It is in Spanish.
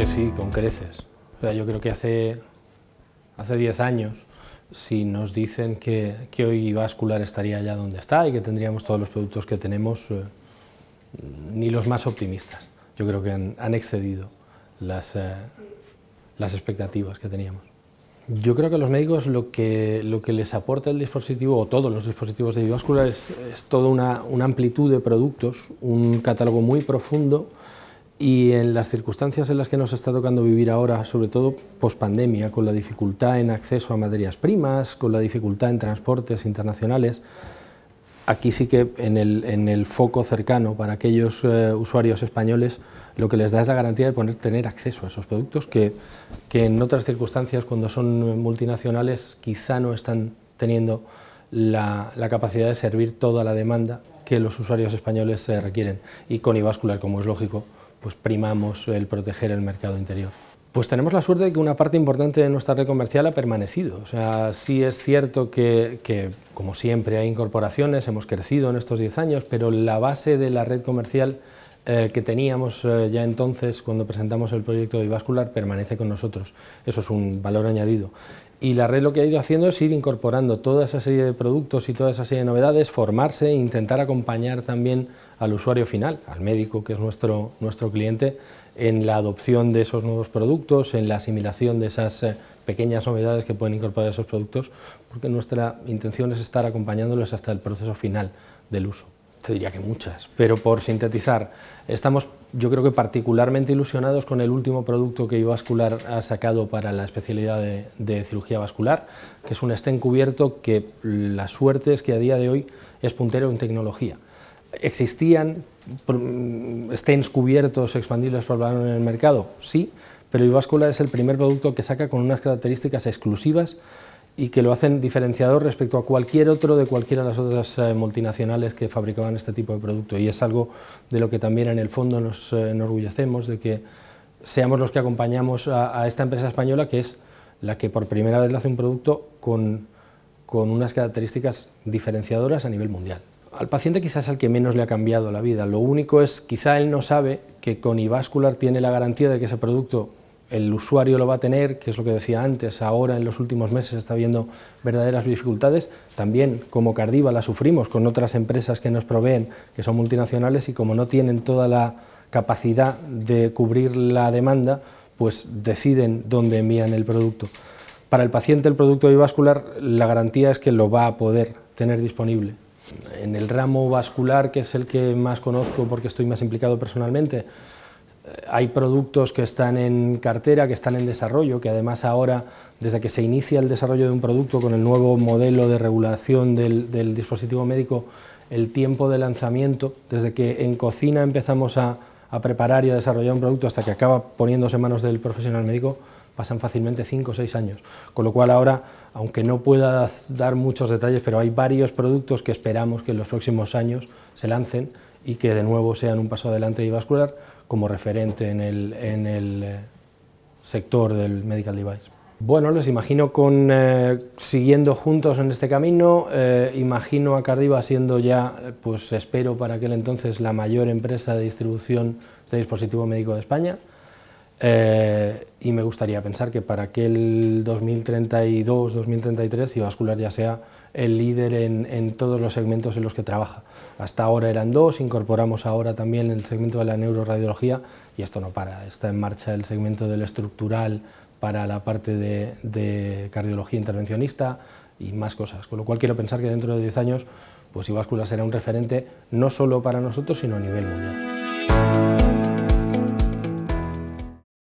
que sí, con creces. O sea, yo creo que hace, hace 10 años, si nos dicen que, que hoy Vascular estaría ya donde está y que tendríamos todos los productos que tenemos, eh, ni los más optimistas. Yo creo que han, han excedido las, eh, las expectativas que teníamos. Yo creo que a los médicos lo que, lo que les aporta el dispositivo, o todos los dispositivos de Vascular, es, es toda una, una amplitud de productos, un catálogo muy profundo y en las circunstancias en las que nos está tocando vivir ahora, sobre todo pospandemia, con la dificultad en acceso a materias primas, con la dificultad en transportes internacionales, aquí sí que en el, en el foco cercano para aquellos eh, usuarios españoles lo que les da es la garantía de poder tener acceso a esos productos que, que en otras circunstancias, cuando son multinacionales, quizá no están teniendo la, la, capacidad de servir toda la demanda que los usuarios españoles eh, requieren. Y con Ivascular, como es lógico, pues primamos el proteger el mercado interior. Pues tenemos la suerte de que una parte importante de nuestra red comercial ha permanecido. O sea, sí es cierto que, que como siempre, hay incorporaciones, hemos crecido en estos 10 años, pero la base de la red comercial eh, que teníamos eh, ya entonces cuando presentamos el proyecto de Vascular permanece con nosotros. Eso es un valor añadido. Y la red lo que ha ido haciendo es ir incorporando toda esa serie de productos y toda esa serie de novedades, formarse e intentar acompañar también al usuario final, al médico que es nuestro, nuestro cliente, en la adopción de esos nuevos productos, en la asimilación de esas eh, pequeñas novedades que pueden incorporar esos productos, porque nuestra intención es estar acompañándolos hasta el proceso final del uso te diría que muchas, pero por sintetizar, estamos yo creo que particularmente ilusionados con el último producto que Ivascular ha sacado para la especialidad de, de, cirugía vascular, que es un stent cubierto que la suerte es que a día de hoy es puntero en tecnología. Existían stents cubiertos expandibles por balón en el mercado, sí, pero Ivascular es el primer producto que saca con unas características exclusivas y que lo hacen diferenciador respecto a cualquier otro de cualquiera de las otras eh, multinacionales que fabricaban este tipo de producto. Y es algo de lo que también en el fondo nos eh, enorgullecemos, de que seamos los que acompañamos a, esta empresa española, que es la que por primera vez hace un producto con, con unas características diferenciadoras a nivel mundial. Al paciente quizás al que menos le ha cambiado la vida. Lo único es, quizá él no sabe que con Ivascular tiene la garantía de que ese producto el usuario lo va a tener, que es lo que decía antes, ahora en los últimos meses está viendo verdaderas dificultades, también como Cardiva la sufrimos con otras empresas que nos proveen, que son multinacionales y como no tienen toda la capacidad de cubrir la demanda, pues deciden dónde envían el producto. Para el paciente el producto bivascular la garantía es que lo va a poder tener disponible. En el ramo vascular, que es el que más conozco porque estoy más implicado personalmente, hay productos que están en cartera, que están en desarrollo, que además ahora, desde que se inicia el desarrollo de un producto con el nuevo modelo de regulación del, dispositivo médico, el tiempo de lanzamiento, desde que en cocina empezamos a, a, preparar y a desarrollar un producto hasta que acaba poniéndose en manos del profesional médico, pasan fácilmente 5 o 6 años. Con lo cual ahora, aunque no pueda dar muchos detalles, pero hay varios productos que esperamos que en los próximos años se lancen y que de nuevo sean un paso adelante y vascular como referente en el, en el eh, sector del medical device. Bueno, les imagino con, eh, siguiendo juntos en este camino, eh, imagino a Cardiva siendo ya, pues espero para aquel entonces, la mayor empresa de distribución de dispositivo médico de España, eh, y me gustaría pensar que para aquel 2032-2033 Ivascular ya sea el líder en, todos los segmentos en los que trabaja. Hasta ahora eran dos, incorporamos ahora también el segmento de la neuroradiología y esto no para, está en marcha el segmento del estructural para la parte de, cardiología intervencionista y más cosas, con lo cual quiero pensar que dentro de 10 años pues Ivascular será un referente no solo para nosotros, sino a nivel mundial.